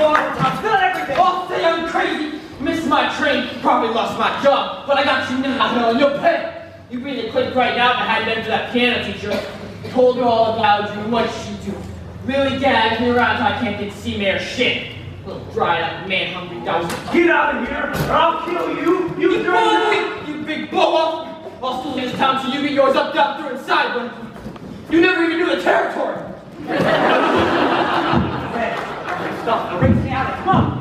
I've spilled everything. Oh, say I'm crazy. Missed my train, probably lost my job, but I got you now, and you'll pay. You'd really click right now it hadn't been for that piano teacher. Told her all about you and what you do. Really gagged me around till I can't get to see Mayor Shinn. Little dried up man hungry douse. Get out of here, or I'll kill you. You You dirty. bully! You big blow! I'll still in this town so you get yours up, down, through, and sideways. You never even knew the territory! Stuff. Now, rinse me out. Come on.